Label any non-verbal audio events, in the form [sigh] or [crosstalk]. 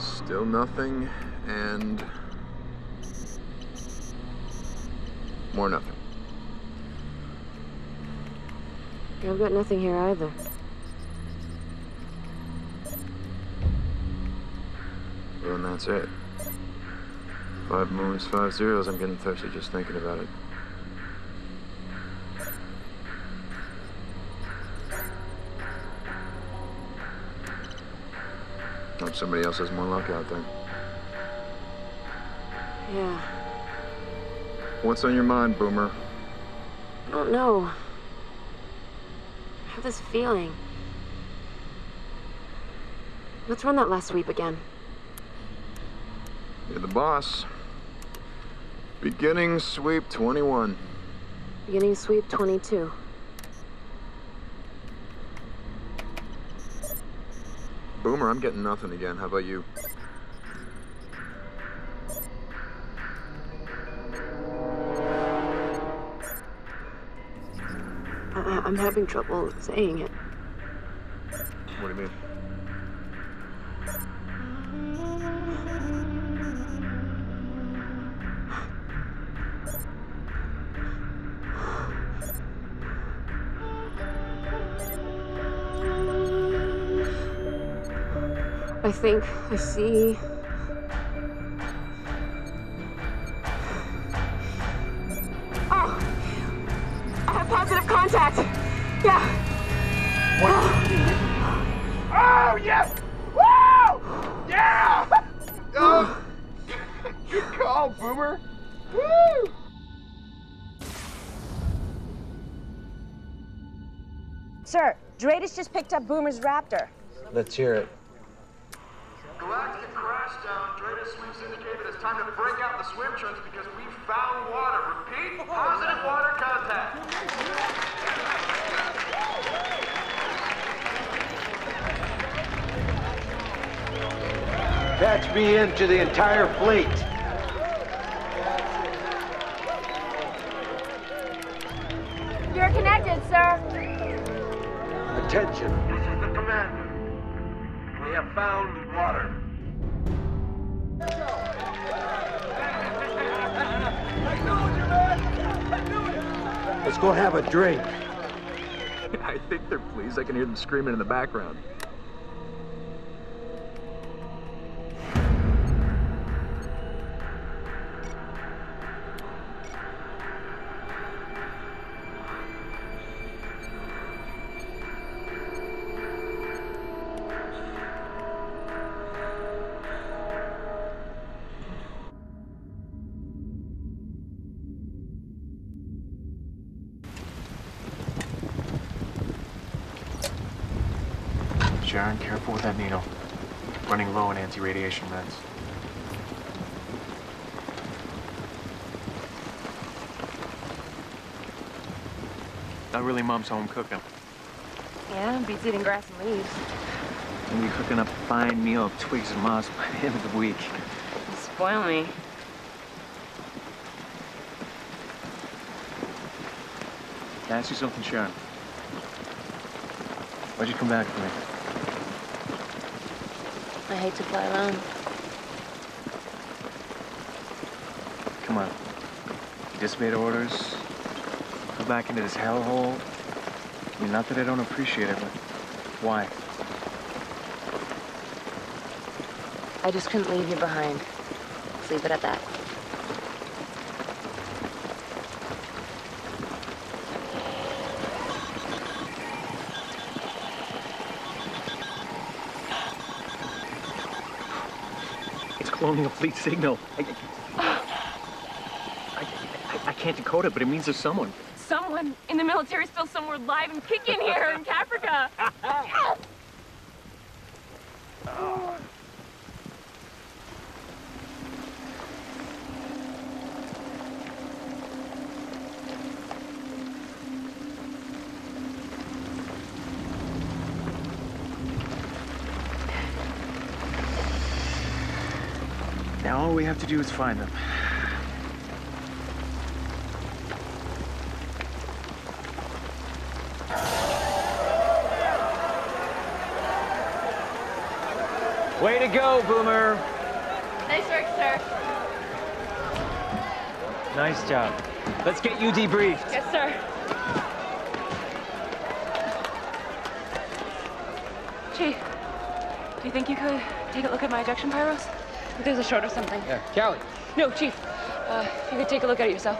Still nothing, and more nothing. I've got nothing here either. And that's it. Five moons, five zeros. I'm getting thirsty just thinking about it. Hope somebody else has more luck out there. Yeah. What's on your mind, Boomer? I don't know. I have this feeling. Let's run that last sweep again. You're the boss. Beginning sweep 21. Beginning sweep 22. Boomer, I'm getting nothing again. How about you? I- I'm having trouble saying it. What do you mean? I think I see. Oh! I have positive contact! Yeah! What? Oh, yes! Woo! Yeah! Oh, [laughs] good call, Boomer. Woo! Sir, DRADIS just picked up Boomer's Raptor. Let's hear it. Galactica Crashdown. DRADIS swings indicate that it's time to break out the swim trunks because we found water. Repeat, positive water contact. Patch me into the entire fleet. You're connected, sir. Attention. This is the commander. We have found water. Let's go have a drink. [laughs] I think they're pleased. I can hear them screaming in the background. Sharon, careful with that needle. Running low on anti-radiation meds. Not really mom's home cooking. Yeah, beats eating grass and leaves. We'll be cooking up a fine meal of twigs and moss by the end of the week. You spoil me. Can I ask you something, Sharon? Why'd you come back for me? I hate to fly alone. Come on. You disobeyed orders. Go back into this hellhole. I mean, not that I don't appreciate it, but why? I just couldn't leave you behind. Let's leave it at that. It's Colonial fleet signal. I, I, I, I can't decode it, but it means there's someone. Someone in the military still somewhere live and kicking here in Caprica. [laughs] Now all we have to do is find them. Way to go, Boomer. Nice work, sir. Nice job. Let's get you debriefed. Yes, sir. Chief, do you think you could take a look at my ejection pyros? There's a short or something. Yeah, Callie. No, Chief. Uh, you could take a look at it yourself.